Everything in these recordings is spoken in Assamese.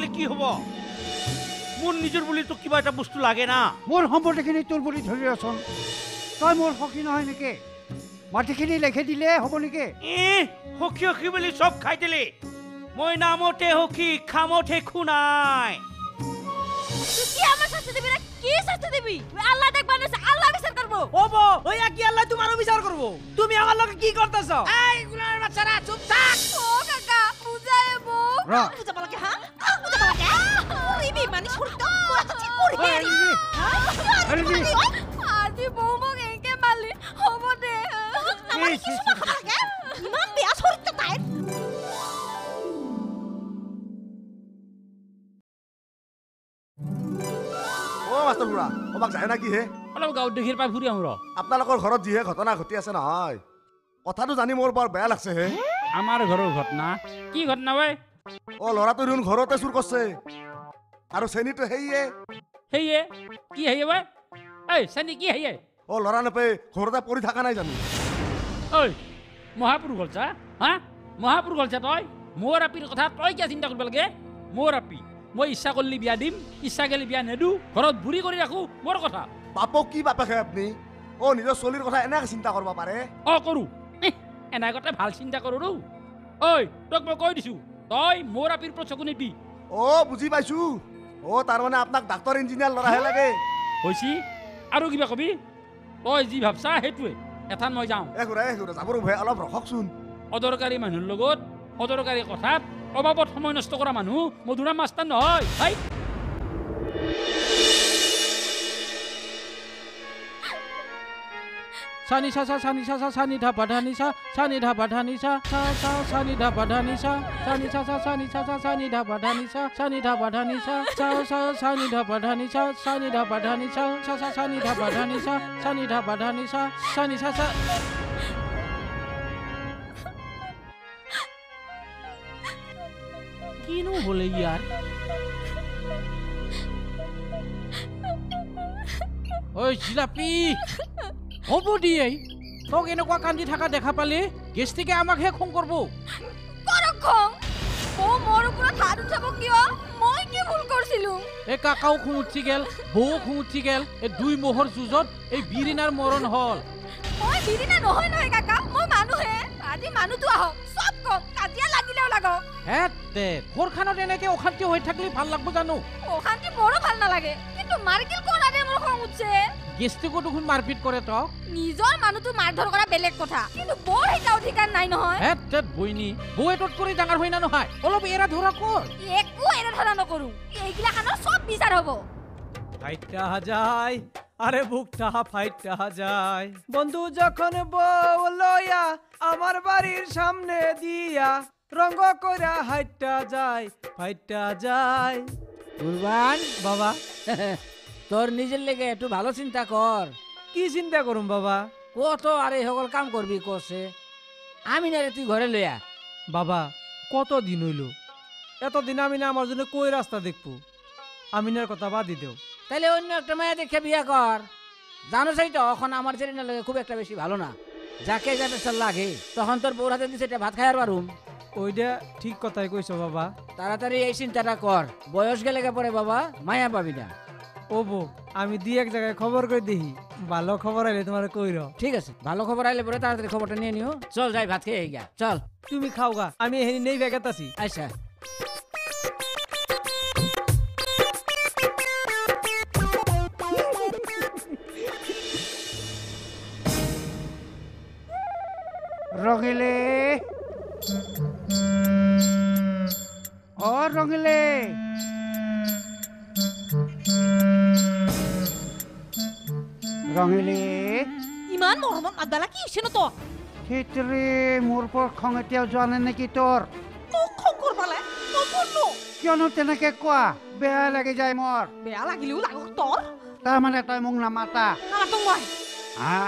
থাকিলে কি হ'ব? মোৰ নিজৰ বুলি তোক কিবা এটা বস্তু লাগে না। মোৰ সম্পত্তিখিনি তোৰ বুলি ধৰি আছোন। তই মোৰ সখী নহয় নেকি? মাটিখিনি লেখি দিলে হ'ব নেকি? এ সখী সখী বুলি চব খাই দিলি। মই নামতে সখী খামতে খুনাই কি আমার শাস্তি দিবি না? কি শাস্তি দিবি? আল্লাহ দেখবা না আল্লাহ বিচার করবো ওব ওই কি আল্লাহ তোমারও বিচার করবো তুমি আমার লগে কি করতেছ এই গুনার বাচ্চারা চুপ থাক। ও কাকা বুঝায় বো র। বুঝা পালাকে হ্যাঁ অ' মাষ্টৰ খুৰা যায় না কি হে অলপ গাঁৱত দেখিৰ পাই ফুৰি আহোঁ ৰ আপোনালোকৰ ঘৰত যিহে ঘটনা ঘটি আছে নহয় কথাটো জানি মোৰ বৰ বেয়া লাগছে হে আমাৰ ঘৰৰ ঘটনা কি ঘটনা ঐ অ' ল'ৰাটো দেখোন ঘৰতে চুৰ কৰছে আৰু চেনীটো সেয়ে সেয়ে কি হেয়ে ঐ ঐ চেনি কি হেয়ে অ' ল'ৰা নেপে ঘৰতে পৰি থকা নাই জানো ঐ মহাপুৰুষ গলছা হা মহাপুৰুষ গলছা তই মোৰ আপিৰ কথা তই কিয় চিন্তা কৰিব লাগে মোৰ আপি মই ইচ্ছা কৰিলে বিয়া দিম ইচ্ছা গেলি বিয়া নেদো ঘৰত বুঢ়ী কৰি ৰাখো মোৰ কথা বাপক কি বাপেকহে আপুনি অ' নিজৰ চলিৰ কথা এনেকে চিন্তা কৰিব পাৰে অ কৰোঁ এহ, এনেকতে ভাল চিন্তা কৰোঁ ঐ তোক মই কৈ দিছোঁ তই মোৰ আপিৰ ওপৰত চকু নিবি অ' বুজি পাইছোঁ অ' তাৰমানে আপোনাক ডাক্তৰ ইঞ্জিনিয়াৰ ল'ৰাহে লাগে। হৈছি? আৰু কিবা কবি? তই যি ভাবছা সেইটোৱে। এথান মই যাওঁ। এ এ খুৰা যাবৰ ভয় অলপ ৰখকচোন। অদৰকাৰী মানুহৰ লগত অদৰকাৰী কথাত অবাবত সময় নষ্ট কৰা মানুহ মধুৰাম মাষ্টাৰ নহয়। ধা নি সা সা সা সানি ধা পা ধা নি সা সানি ধা পা ধা নি সা সা সা সানি ধা পা ধা নি সা সানি ধা পা ধা নি সা সানি সা সা কিনো হলে ইয়াৰ ঐ জিলাপি হ'ব দিয়ে তক এনেকুৱা কান্দি থকা দেখা পালে গেষ্টিকে আমাকহে খং কৰিব। করক খং? ও মোর উপরে হাত উঠাব কিয়? মই কি ভুল করছিলুম এই কাকাও খং উঠি গেল বৌ খং উঠি গেল এই দুই মহৰ যুঁজত এই বিৰিণাৰ মৰণ হ'ল। মই বিৰিনা নহয় নহয় কাকা মই মানুহে। আজি মানুহটো আহক চব কম কাজিয়া লাগিলেও লাগক। হেতে ঘৰখনত এনেকে অশান্তি হৈ থাকিলে ভাল লাগব জানো? অশান্তি মোৰো ভাল নালাগে কিন্তু মাৰ্কিল কৰাৰে মোৰ খং উঠছে? গেষ্টিকো দেখোন মাৰপিট কৰে তক নিজৰ মানুহটো মাৰধৰ কৰা বেলেগ কথা। কিন্তু বৰ এটা অধিকাৰ নাই নহয়। হেতে বইনী। বৌয়ে তত কৰি ডাঙৰ হয় না নহয়? অলপ এৰা ধৰা কৰ একো এনে ধৰা নকৰো। এইগিলাখানৰ চব বিচাৰ হ'ব। ফাইটা যায় আরে বুকটা ফাইটা যায় বন্ধু যখন বউ লইয়া আমার বাড়ির সামনে দিয়া রঙ্গ কইরা হাইটা যায় ফাইটা যায়। কুরবান। বাবা। তোর নিজের লেগে একটু ভালো চিন্তা কর। কি চিন্তা করুম বাবা? কত আর এই সকল কাম করবি কষে আমি না রে তুই ঘরে লইয়া বাবা কত দিন হইল? এতদিন আমি না আমার জন্য কই রাস্তা দেখব? আমিনার কথা বাদি দেও। তাহলে অন্য একটা মেয়ে দেখে বিয়া কর। জানো সেই তো এখন আমার জেরিনা লাগে খুব একটা বেশি ভালো না। যাকে যাবে চাল লাগে তখন তোর বউর হাতে দিছে এটা ভাত খাইয়ার পারুম ওইটা ঠিক কথাই কইছো বাবা। তাড়াতাড়ি এই চিন্তাটা কর। বয়স গেলে পরে বাবা মায়া পাবি না। ও বউ আমি দুই এক জায়গায় খবর করে দেখি ভালো খবর আইলে তোমার কইর। ঠিক আছে ভালো খবর আইলে পরে তাড়াতাড়ি খবরটা নিয়ে নিও। চল যাই ভাত খেয়ে গিয়া চল। তুমি খাও গা আমি এখানে নেই ব্যাগেত আছি আচ্ছা। ৰঙিলে অ ৰঙিলে ৰঙিলে ইমান মৰমত মাতবালা কি হৈছে ন তই সেইটোৰে মোৰ ওপৰত খং এতিয়াও যোৱা নাই নেকি তোৰ মোক খং কৰবালে নকৰনো কিয়নো তেনেকে কোৱা বেয়া লাগি যায় মোৰ বেয়া লাগিলেও লাগক তোৰ তাৰমানে তই মোক নামাতা নামাতো মই হা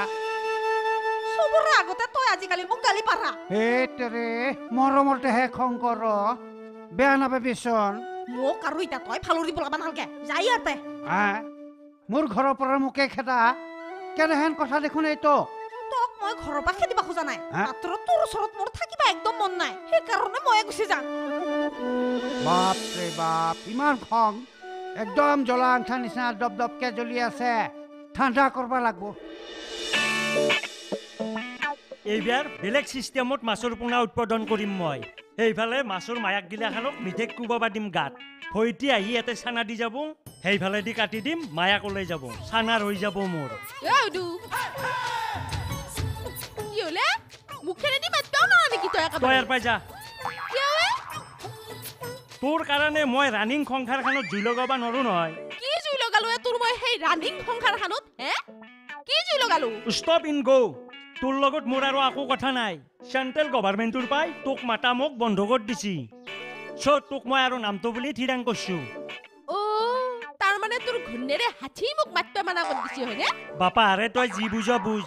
চবৰে আগতে তই আজিকালি মোক গালি পাৰা সেইটোৰে মৰমতেহে খং কৰ বেয়া নাপাবিচোন মোক আৰু এতিয়া তই ফালৰ লগা নালগে যাই ইয়াতে মোৰ ঘৰৰ পৰা মোকে খেদা কেনেহেন কথা দেখোন এইটো? তোক মই ঘৰৰ পৰা খেদিব খোজা নাই? মাত্ৰ তোৰ ওচৰত মোৰ থাকিবা একদম মন নাই। সেইকাৰণে ময়ে গুচি যাম। বাপৰে বাপ ইমান খং। একদম জ্বলা আঠা নিচিনা দপ দপকে জ্বলি আছে। ঠাণ্ডা কৰিব লাগিব। এইবাৰ বেলেগ চিষ্টেমত মাছৰ পোনা উৎপাদন কৰিম মই। সেইফালে মাছৰ মায়াক গিলাখানক মিঠেক কোবাবা দিম গাত। ভৈতি আহি ইয়াতে চানা দি যাব। সেইফালেদি কাটি দিম মায়াক ওলাই যাব চানাৰ হৈ যাব মোৰ? তোৰ কাৰণে মই ৰানিং সংসাৰখনত জুই লগাব নোৱাৰো নহয়। কি জুই লগালো তোৰ মই সেই ৰানিং সংসাৰখনত হে? কি জুই লগালো? ষ্টপ ইন গ' তোৰ লগত মোৰ আৰু একো কথা নাই। চেণ্ট্ৰেল গভাৰ্ণমেণ্টৰ পাই তোক মাতা মোক বন্ধ কৰি দিছি। চ' তোক মই আৰু নামটো বুলি থিৰাং কৰিছো। ঘূৰ্ণেৰে হাতী মোক মাতিব মানা কৰি দিছে হয়নে? বাপা আৰে তই যি বুজ বুজ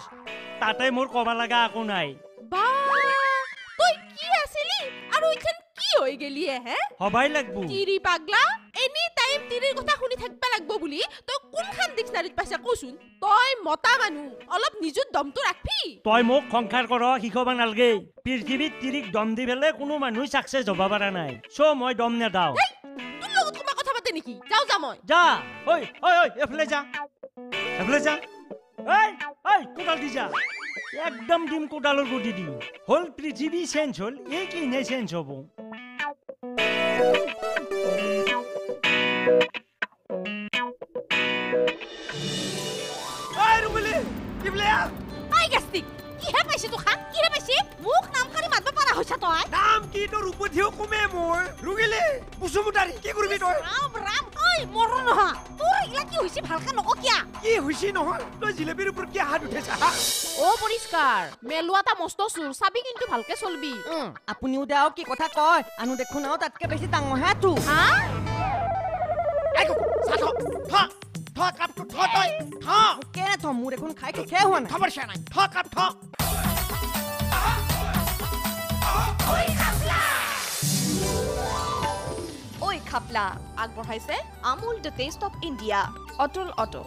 তাতে মোৰ ক'ব লগা একো নাই। বা তই কি আছিলি আৰু ইথান কি হৈ গেলি হে? হবাই লাগবো। তিৰি পাগলা এনি টাইম তিৰিৰ কথা শুনি থাকিব লাগব বুলি তই কোনখন ডিক্সনাৰীত পাইছা কচোন? তই মতা মানুহ অলপ নিজৰ দমটো ৰাখবি। তই মোক সংসাৰ কৰ শিকাব নালগে পৃথিৱীত তিৰিক দম দি পেলাই কোনো মানুহ ছাকচেছ হ'ব পৰা নাই। চ' মই দম নেদাও। নেকি? যাওঁ যা মই। যা ঐ ঐ ঐ এফালে যা। এফালে যা। ঐ ঐ কোদাল দি যা। একদম দিম কোদালৰ গুটি দি। হ'ল পৃথিৱী চেঞ্জ হ'ল এই কিনে চেঞ্জ হ'ব। কুচুমুটাৰী কি কৰিবি তই ৰাম ৰাম ঐ মৰ নহা তোৰ এইগিলা কি হৈছে ভালকে নক কিয়া কি হৈছে নহয় তই জিলেপীৰ ওপৰত কি হাত উঠাইছা অ পৰিষ্কাৰ মেলোৱা এটা মস্ত চুৰ চাবি কিন্তু ভালকে চলবি আপুনিও দে আৰু কি কথা কয় আনো দেখোন আৰু তাতকে বেছি ডাঙৰহে তো হা কেনে থম মোৰ দেখোন খাই শেষে হোৱা নাই ঐ খাপলা আগবঢ়াইছে Amul the taste of India. Atul auto.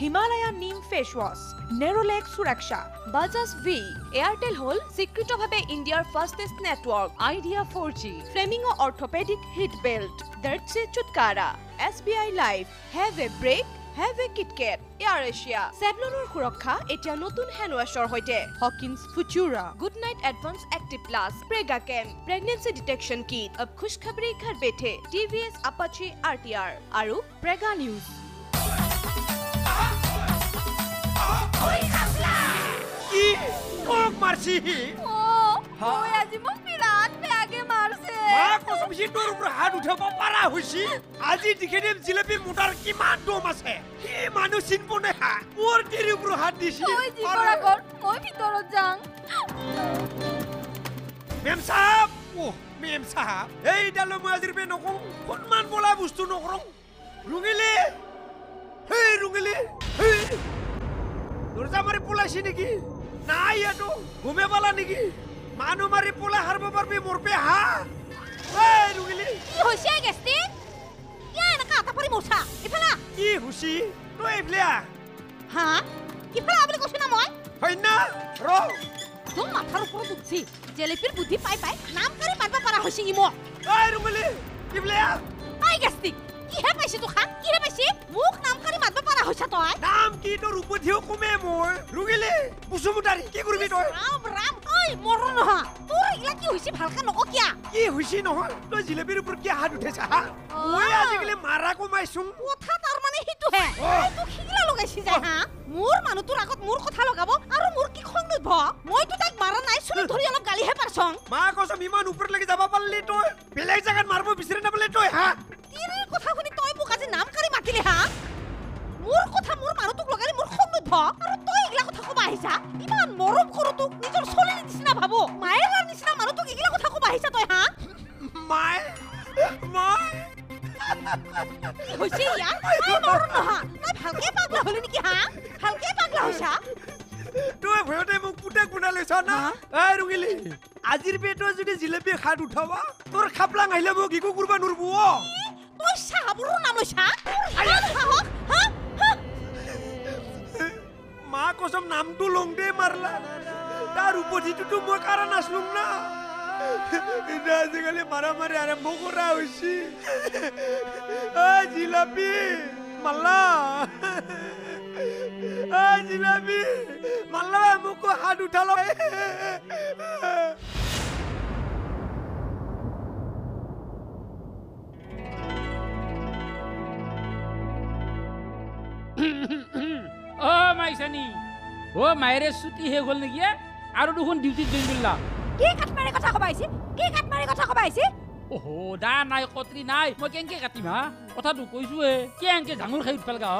Himalaya neem face wash Nerolac সুৰক্ষা। বাজাজ ভি, এয়াৰটেল হ'ল স্বীকৃতভাৱে ইণ্ডিয়াৰ fastest network, Idea four G Flamingo orthopaedic heat belt. ডাৰ্টছে চুটকাৰা। S B I life have a break. Have a KitKat Air Asia. চেভলনৰ সুৰক্ষা এতিয়া নতুন হেণ্ড ৱাছৰ সৈতে। Hawkins Futura Good Knight advance active plus Prega কেম প্ৰেগনেঞ্চি ডিটেকশ্যন কিট অব খুচখবৰি ঘৰ বেঠে TVS Apache R T R আৰু প্ৰেগা নিউজ কি মোক মাৰছি আজি মোক কচম সি তোৰ ওপৰত হাত উঠাব পাৰা হৈছি আজি দেখি দিম জিলেপী মোটাৰ কিমান দম আছে সি মানুহ চিনব নেখা মোৰ তিৰিৰ ওপৰত হাত দিছি মই ভিতৰত যাং মেম চাহাব ওহ মেম চাহাব এইডালৈ মই আজিৰ পৰা নকওঁ সন্মান বোলা বস্তু নকৰোঁ ৰুঙিলি হেই ৰুঙিলি হেই দৰ্জা মাৰি পলাইছি নেকি নাই ইয়াতো ঘুমে পালা নেকি মানুহ মাৰি পলাই হাৰব পাৰবি মোৰ পে হা এই ৰুঙিলি কি হৈছে গেষ্টিক কিয় এনেকা আটা পৰি মৰছা ইফালে আহ। কি হুচি তই এইফালে আহ হা ইফালে আহ বুলি কৈছো না মই হয় না ৰ তোৰ মাথাৰ ওপৰত উঠছি জেলেপিৰ বুদ্ধি পাই পাই নাম কাৰি মাৰিব পৰা হৈছে ই মোক এই ৰুঙিলি এইফালে আহ আই গেষ্টিক কিহে পাইছে তোক খান কিহে পাইছে মোক নাম কাৰি মাৰিব পৰা হৈছা তই নাম কি তোৰ উপধিও কমে মোৰ ৰুঙিলি কুচুমুটাৰী কি কৰিবি তই ৰাম ৰাম মৰ নহা তোৰ এইগিলা কি হৈছে? ভালকে নক কিয়া? কি হৈছে নহয়? তই জিলেপীৰ ওপৰত কি হাত উঠাইছা হা? মই আজিকালি মাৰা কমাইছো। কথা তাৰমানে সেইটোহে। এই তোক সিগিলা লগাইছি যায় হা? মোৰ মানুহটোৰ আগত মোৰ কথা লগাব আৰু মোৰ কি খং নুধব মইতো তাইক মাৰা নাই চুলি ধৰি অলপ গালিহে পাৰছং মা কচম ইমান ওপৰলৈকে যাব পাৰিলি তই। বেলেগ জেগাত মাৰিব বিচাৰি নাপালে তই হা? হৈছে ইয়াৰ তই মৰ নহা তই ভালকে পাগলা হলি নেকি হা ভালকে পাগলা হৈছা তই ভয়তে মোক পুতেক বনাই লৈছ না এই ৰুঙিলি আজিৰ পে তই যদি জিলেপী হাত উঠাবা তোৰ খাপলাং আহিলে মোক একো কৰিব নোৱাৰিব তই নাম লৈছা হা মা কচম নামটো লওঁতে মাৰলা তাৰ উপজিটোতো মই কাৰা নাচলো না আজিকালি মাৰামাৰি আৰম্ভ কৰা হৈছে ঐ জিলাপি মাল্লা জিলাপি মাল্লা মোকো হাত উঠালো অ মাইচানি অ মায়েৰে ছুটি শেষ হ'ল নেকি? আৰু দেখোন ডিউটিত জইন কৰিলা কি কাটমাৰি কথা কবা আহিছে? কি কাটমাৰি কথা কবা আহিছে? অহ দা নাই কটৰি নাই। মই কেনেকে কাটিম হা? কথাটো কৈছো হে কেনেকে জাঙুৰ খাই উঠপাল গা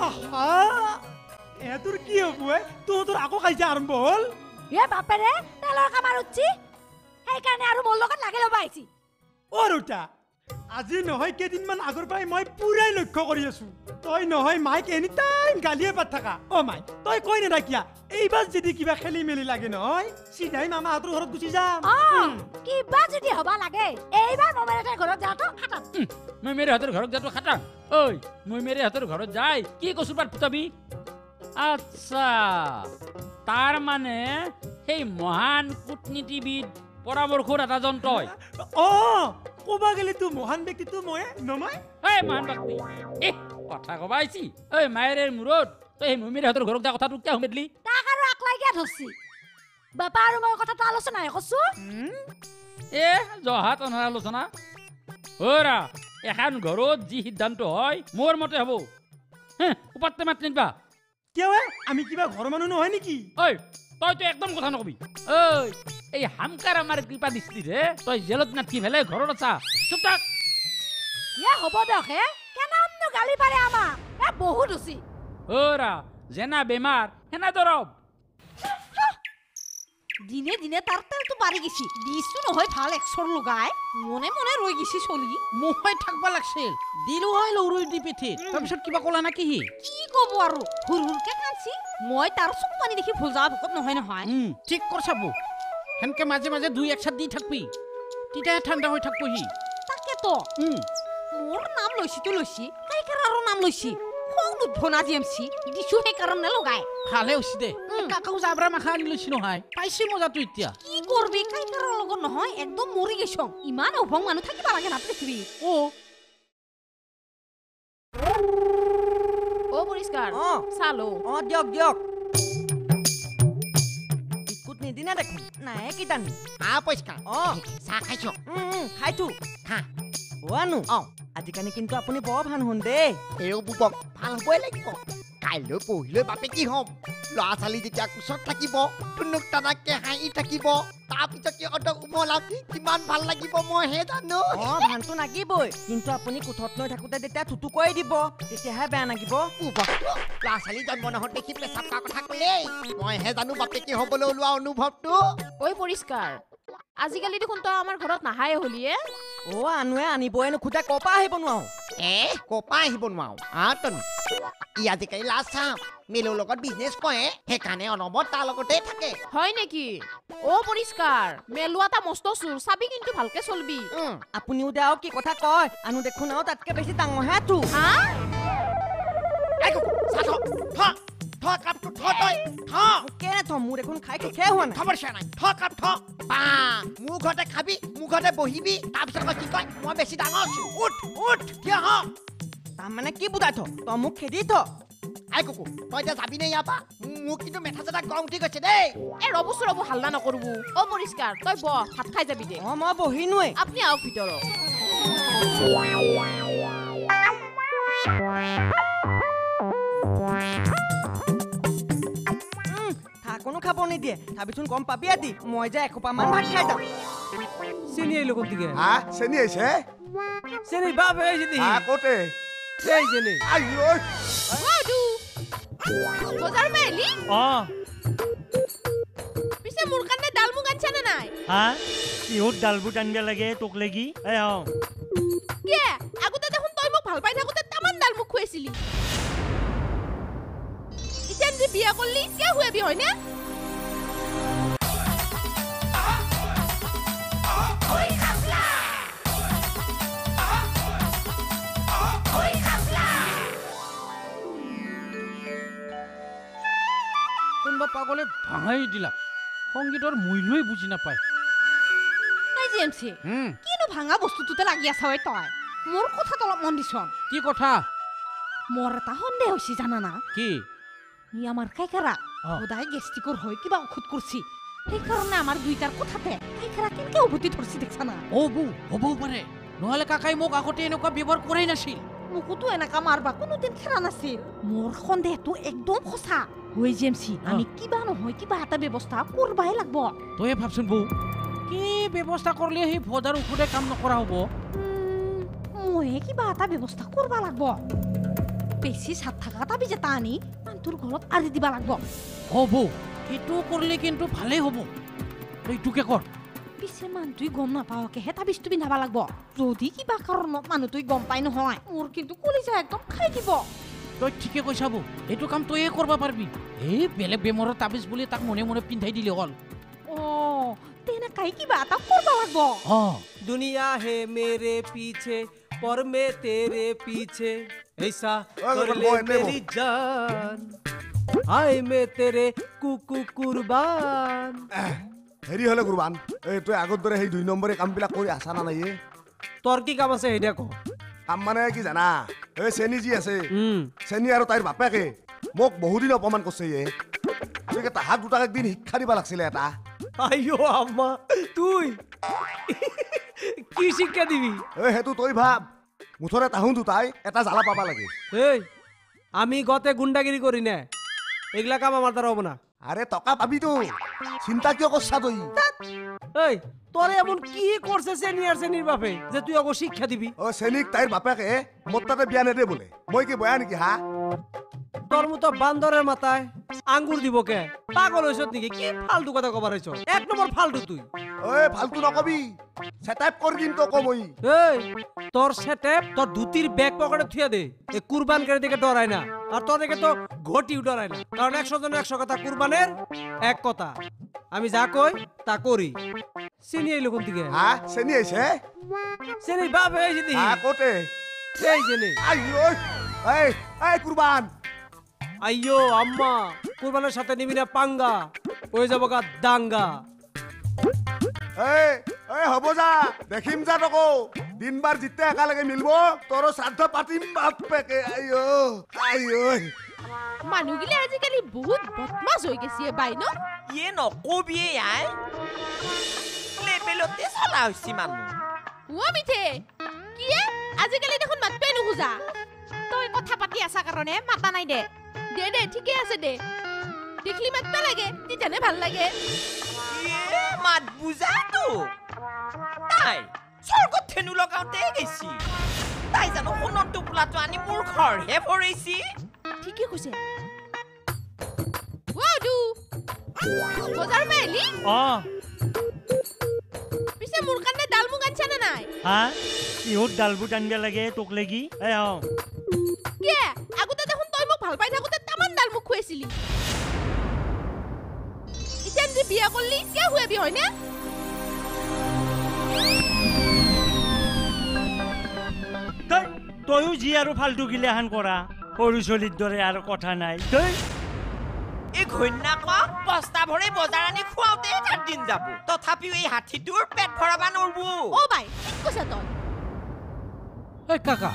আহা! এটোৰ কি হ'ব এ তহঁতৰ আকৌ কাজিয়া আৰম্ভ হ'ল? এ বাপেৰে তেলৰ কামাৰ উঠছি। সেইকাৰণে আৰু মোৰ লগত লাগি ল'ব আহিছি। অ ৰুতা আজি নহয় কেইদিনমান আগৰ পৰাই মই পুৰাই লক্ষ্য কৰি আছো। তই নহয় মাইক এনি টাইম গালিয়ে পাত থাকা। অ মাই তই কৈ নেদাকিয়া এইবাৰ যদি কিবা খেলি মেলি লাগে নহয় চিধাই মামাহঁতৰ ঘৰত গুচি যাম। অ কিবা যদি হবা লাগে এইবাৰ মমেৰতে ঘৰত যাওঁতো খাটাম মই মেৰে হাতৰ ঘৰত যাতো খাটাং ঐ মই মেৰে হাতৰ ঘৰত যাই কি কচু পাত ফুটাবি আচ্ছা তাৰ মানে সেই মহান কূটনীতিবিদ পৰামৰ্শৰ এটা যন্ত্ৰই অ ক'বা গেলেতো মহান ব্যক্তিটো মই নমাই এই মহান ব্যক্তি। এহ কথা কবা আহিছি ঐ মায়েৰে মূৰত তই সেই মমিৰ হাতৰ ঘৰত যা কথাটো কিয় সোমেদলি তাক আৰু আকলাই কিয় ধৰছি বাপা আৰু মই কথাটো আলোচনাহে কৰছো এ জহা তনহাৰ আলোচনা। অৰা এখন ঘৰত যি সিদ্ধান্ত হয় মোৰ মতে হ'ব। ওপৰতে মাত নিদিবা। কিয়? আমি কিবা ঘৰৰ মানুহ নহয় নেকি? ঐ তইতো একদম কথা নকবি। ঐ এই হামকাৰ আমাৰ কৃপা দৃষ্টিৰে তই জেলত নাথকি পেলাই ঘৰত আছা। চুপ থাক। এ হ'ব দিয়ক হে। কেনামনো গালি পাৰে আমাক। এ বহুত উচি। অৰা যেনা বেমাৰ সেনা দৰৱ। দিনে দিনে তাৰ তেলটো বাঢ়ি গেছি। দিছো নহয় ভাল একচৰ লগাই। মনে মনে ৰৈ গেছি চলি। মই থাকবা লাগছিল দিলো হয় লৌৰুই দি পিঠিত। তাৰপিছত কিবা ক'লা না কি সি? কি ক'ব আৰু? হুৰ হুৰকে কান্দছি মই তাৰ চকু পানী দেখি ভুল যোৱা ভকত নহয় নহয়। ঠিক কৰছা বৌ। সেনকে মাজে মাজে দুই এক চাত দি থাকবি। তেতিয়াহে ঠাণ্ডা হৈ থাকব সি তাকেতো মোৰ নাম লৈছিতো লৈছি। কাইকাৰ আৰু নাম লৈছি। খং নুধব না জি এম চি দিছো সেইকাৰণে লগাই ভালে হৈছে দে। উম। কাকাও জাবৰা মাখা আনি লৈছি নহয়। পাইছি মজাটো এতিয়া। কি কৰবি কাইকাৰৰ লগত নহয় একদম মৰি গেছ। ইমান অভং মানুহ থাকিব লাগে না পৃথিৱীত অ। অ পৰিষ্কাৰ। অ। চালো। অ দিয়ক দিয়ক। বিস্কুট নিদিনে দেখোন? নাই কিটানি। হা পৰিষ্কাৰ। অ। চাহ খাইছ? উম, উম, খাইছো। খা অ আনো অ আজিকালি কিন্তু আপুনি বৰ ভাল শুন দেই এই বুবক ভাল হ'বই লাগিব কাইলৈ পৰহিলৈ বাপে কি হ'ম ল'ৰা ছোৱালী যেতিয়া কোচত থাকিব টুনুক টানাককে হাঁহি থাকিব তাৰপিছত সিহঁতক উমলাম কিমান ভাল লাগিব মইহে জানো অ ভানটো লাগিবই কিন্তু আপুনি কোঠত লৈ থাকোতে তেতিয়া থুতু কৰি দিব তেতিয়াহে বেয়া লাগিব ল'ৰা ছোৱালী জন্ম নহত দেখি পেচাব কৰা কথা ক'লেই মইহে জানো বাপেকে হ'বলৈ ওলোৱা অনুভৱটো ঐ পৰিষ্কাৰ আজিকালি দেখোন তই আমাৰ ঘৰত নাহায়ে হলিয়ে। অ আনুৱে আনিবই নোখোজে ক'ৰ পৰা আহিব নোৱাৰো। এ? কপা আহিব নোৱাৰো আহ তনু। ই আজিকালি লাজ চাম মিলৰ লগত বিজনেছ কৰে সেইকাৰণে অনবৰত তাৰ লগতে থাকে। হয় নেকি? অ পৰিষ্কাৰ মেলোৱা এটা মস্ত চুৰ চাবি কিন্তু ভালকে চলবি। আপুনিও দে আৰু কি কথা কয় আনো দেখোন আৰু তাতকে বেছি ডাঙৰহে তো হা? থ, থ, থ কাপটো থ তই, থ। কেনে থম? মোৰ দেখোন খাই শেষে হোৱা নাই। খবৰ চোৱা নাই। থ কাপ থ বা মোৰ ঘৰতে খাবি মোৰ ঘৰতে বহিবি। তাৰপিছত আকৌ কি কয় মই বেছি ডাঙৰ আছো উঠ উঠ থিয় হ। তাৰমানে কি বুজাই থ? তই মোক খেদি থ। আই কুকু তই এতিয়া যাবি নে ইয়াৰ পৰা? মোক কিন্তু মেথা চেথা গৰম উঠি গৈছে দেই। এ ৰবো চৰবো হাল্লা নকৰবো অ পৰিষ্কাৰ তই বহ ভাত খাই যাবি দে। অ মই বহিনোৱেই আপুনি আহক ভিতৰত। থাকনো খাব নিদিয়ে। ভাবিচোন গম পাবি আদি। মই যে এসোপামান ভাত খাই যাম। চিনি আহিলো কোনটিকে হা? চেনি আহিছে? চিনি বাপ আহিছে দি হা ক'তে? এই জেলি আইঐ! বজাৰ মেলি অ। পিছে মোৰ কাৰণে ডাল মুগ আনছা নে নাই? হা? কিহত ডালবোৰ টানিব লাগে তোক লাগি? এ অ কিয়ে? আগতে দেখোন তই মোক ভাল পাই থাকোতে তামান ডাল মুগ খুৱাইছিলি। এতিয়া যে বিয়া কৰলি কিয় খুৱাবি হয়নে? কোনোবা পাগলে ভাঙাই দিলা সংগীতৰ মূল্যই বুজি নাপায় কিনো ভাঙা বস্তুটোতে লাগি আছা ঐ তই মোৰ কথাত অলপ মন দিছ কি কথা? মোৰ এটা সন্দেহ হৈছে জানানা কি? ই আমাৰ কাইকাৰা সদায় গেষ্টিকৰ হৈ কিবা ঔষধ কৰছি। সেইকাৰণে আমাৰ দুইটাৰ কথাতে কাইকাৰা কেনেকে উভতি ধৰছি দেখছা না? অ বৌ হ'বও পাৰে। নহ'লে কাকাই মোক আগতে এনেকুৱা ব্যৱহাৰ কৰেই নাছিল। মোকোতো এনেকা মাৰবা কোনোদিন খেলা নাছিল। মোৰ সন্দেহটো একদম সঁচা। হৈ চি আমি কিবা নহয় কিবা এটা ব্যৱস্থা কৰবাই লাগব। তয়ে ভাবচোন বৌ কি ব্যৱস্থা কৰিলে সেই ভজাৰ ঔষধে কাম নকৰা হ'ব? ময়ে কিবা এটা ব্যৱস্থা কৰবা লাগব। বেছি চাত থকা এটা আনি মানুহটোৰ ঘৰত আৰি দিবা লাগব। অ বৌ সেইটো কৰিলে কিন্তু ভালেই হ'ব। তই এইটোকে কৰ। পিছে মানুহটোৱে গম নাপাৱাকেহে তাবিজটো পিন্ধাবা লাগব। যদি কিবা কাৰণত মানুহটোৱে গম পাই নহয় মোৰ কিন্তু কলিজা একদম খাই দিব। তই ঠিকে কৈছা বৌ এইটো কাম তয়ে কৰিব পাৰিবি এই বেলেগ বেমাৰৰ তাবিজ বুলি তাক মনে মনে পিন্ধাই দিলে হ'ল অ তেনেকাই কিবা এটা কৰবা লাগব অ दुनिया है मेरे पीछे पर मैं तेरे पीछे ऐसा ओए, कर गोपाल, ले वो है, वो। मेरी जान आए मैं तेरे कुकु कुर्बान হেৰি হ'লে কুৰবান এই তই আগৰ দৰে সেই দুই নম্বৰে কামবিলাক কৰি আছা না নাই এ? তোর কি কাম আছে সেইটা ক কাম মানে কি জানা? এই চেনী যি আছে চেনী আৰু তাইৰ বাপেকে মোক বহুদিন অপমান কৰিছে এ। গতিকে তাহাক দুটাক একদিন শিক্ষা দিব লাগিছিলে এটা। আইও আম্মা তুই? কি শিক্ষা দিবি? এই সেইটো তই ভাব। মুঠৰে তাহোঁ দুটাই এটা জ্বালা পাবা লাগে। এই আমি গতে গুন্ডাগিৰি কৰি না? এগুলা কাম আমাৰ দ্বাৰা হবো না। আৰে টকা পাবিতো চিন্তা কিয় কৰছা তই? এই তোরে এমন কি করছে সেনিয়র শ্রেণির বাপে যে তুই অগো শিক্ষা দিবি? অ চেনীক তাইৰ বাপেকে তাতে বিয়া নেদে বোলে। মই কি বয়া নেকি হা? তোর মতো বান্দরের মাথায় আঙ্গুর দিব কে? পাগল হইছ নাকি? কি ফালতু কথা কবার হইছ এক নম্বর ফালতু তুই। ঐ ফালতু নকবি। চেটাইপ কৰি দিম তোক মই এই তোর সেটেপ তোর ধুতির ব্যাগ পকেটে থুয়ে দে। এ কুরবান করে ডরায় না। আর তোর দেখে তো ঘটিও ডরায় না। কারণ একশো জন একশো কথা কুরবানের এক কথা। আমি যা কই তা করি। চিনি এই লোকন থেকে হ্যাঁ চিনি আইছে? চিনি বাপ হয়েছে দি হ্যাঁ কোটে। এই চিনি আইয়ো এই এই কুরবান। আইয়ো আম্মা কুরবানের সাথে নিবি না পাঙ্গা হয়ে যাব গা দাঙ্গা। এই এই হ'ব যা দেখিম যা তোকো। দিন বাৰ যেতিয়া একেলগে মিলিব তোৰ শ্ৰাদ্ধ পাতিম বাপেকে আইও আইও মানুহগিলা আজিকালি বহুত বদমাছ হৈ গেছি বাই ন? ইয়ে নকবি আই। লেবেলতে চলা হৈছে মানুহ। ও মিঠে কিয়ে? আজিকালি দেখোন মাতবাই নোখোজা তই কথা পাতি আছা কাৰণে মাতা নাই দে। দে দে ঠিকে আছে দে। দেখলি মাতবা লাগে তেতিয়ানে ভাল লাগে। ইয়ে মাত বুজাটো তাই স্বৰ্গত থেনু লগাওঁতে গেছি তাই জানো সোণৰ টোপোলাটো আনি মোৰ ঘৰহে ভৰাইছি ঠিকে কৈছে বজাৰ আহিলি অ পিছে মোৰ কাৰণে ডাল মুগ আনছা নে নাই হা কিহত ডালবোৰ আনিব লাগে তোক লাগি এই অ কিয়ে আগতে দেখোন তই মোক ভাল পাই থাকোতে তামান ডাল মুগ খুৱাইছিলি যে বিয়া কৰিলি কিয় হয়নে তই তয়ো যি আৰু ফাল্টু গিলাখান কৰা সৰু চলিৰ দৰে আৰু কথা নাই। তই এই ঘৈণাকক বস্তা ভৰি বজাৰ আনি খুৱাওঁতে তাৰ দিন যাব। তথাপিও এই হাতীটোৰ পেট ভৰাব নোৱাৰব অ বাই ঠিক কৈছা তই। ঐ কাকা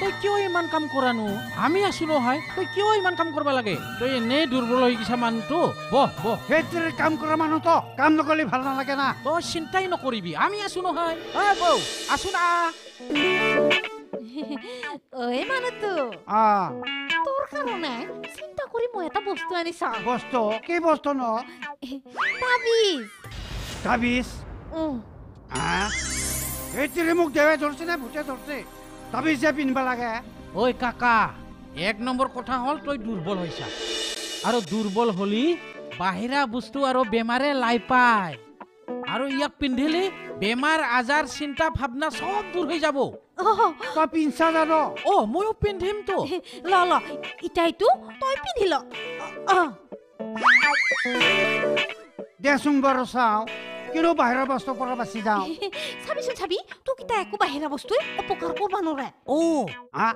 তই কিয় ইমান কাম কৰানো আমি আছো নহয় তই কিয় ইমান কাম কৰিব লাগে? তই এনেই দুৰ্বল হৈ গৈছা মানুহটো। বহ বহ। সেইটোৰে কাম কৰা মানুহতো কাম নকৰিলে ভাল নালাগে না। তই চিন্তাই নকৰিবি আমি আছো নহয়। ঐ বৌ আছো না। ঐ মানুহটো। আ। তোৰ কাৰণে চিন্তা কৰি মই এটা বস্তু আনি চাওঁ বস্তু? কি বস্তু ন? তাবিজ। তাবিজ? উম, সেইটোৰে মোক দেৱে ধৰিছে নে ভূতে ধৰিছে? তাবিজ যে পিন্ধিব লাগে। ঐ কাকা এক নম্বৰ কথা হ'ল তই দুৰ্বল হৈছা। আৰু দুৰ্বল হলি বাহিৰা বস্তু আৰু বেমাৰে লাই পায়। আৰু ইয়াক পিন্ধিলে বেমাৰ আজাৰ চিন্তা ভাৱনা চব দূৰ হৈ যাব। অহ, তই পিন্ধছা জানো? অ ময়ো পিন্ধিমতো ল ল ইটাইটো তই পিন্ধি ল অহ, দেচোন বাৰু চাওঁ। কিন্তু বাহিৰৰ বস্তুৰ পৰা বাচি যাওঁ। চাবিচোন চাবি তোক এতিয়া একো বাহিৰা বস্তুৱে অপকাৰ কৰিব নোৱাৰে। অ। হা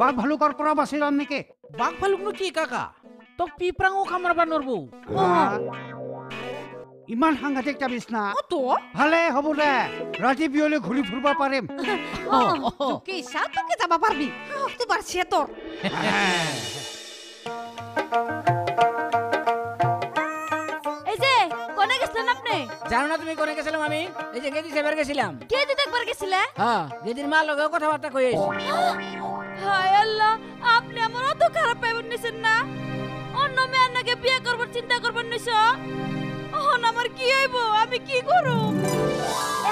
বাঘ ভালুকৰ পৰা বাচি যাম নেকি? বাঘ ভালুকনো কি কাকা? তোক পিপৰাঙো কামৰাব নোৱাৰব? ইমান সাংঘাতিক যাবিছ না অ তো? ভালে হ'ব দে ৰাতি বিয়লি ঘূৰি ফুৰিব পাৰিম। অ তোকে ইচ্ছা তোকে যাব পারবি তুই জানো না তুমি কোনে গেছিলাম আমি এই যে গেদি সেবার গেছিলাম। কে দিতে একবার গেছিলে? হ্যাঁ গেদির মার লগে কথাবার্তা কই আইছি হায় আল্লাহ আপনি আমার অত খারাপ পাইবেন নিছেন না? অন্য মেয়ের নাকি বিয়ে করবার চিন্তা করবার নিছ? এখন আমার কি হইব? আমি কি করু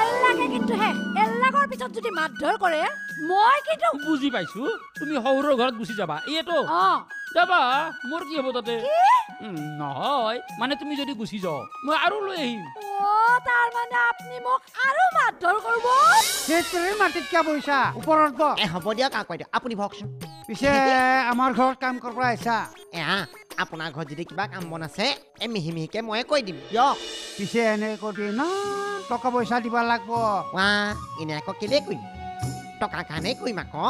এল্লাকে কিন্তু হে এল্লাকৰ পিছত যদি মাৰধৰ কৰে মই কিন্তু বুজি পাইছো? তুমি সৌৰৰ ঘৰত গুচি যাবা। এইটো? যাবা মোৰ কি হ'ব তাতে। নহয় মানে তুমি যদি গুচি যাও মই আৰু লৈ আহিম। ও তাৰ মানে আপুনি মোক আৰু মাৰধৰ কৰিব। সেইটোৰে মাটিত কিয় বহিছা? ওপৰত ব এ হ'ব দিয়ক আকৌ দিয়ক আপুনি ভকচোন পিছে আমাৰ ঘৰত কাম কৰিব আহিছা? এয়া আপোনাৰ ঘৰত যদি কিবা কাম বন আছে এই মিহি মিহিকে ময়ে কৈ দিম দিয়ক। পিছে এনে কৰি না টকা পইচা দিব লাগব। ৱা এনে আকৌ কেলে কৰিম? টকাৰ কাৰণে কৰিম আকৌ।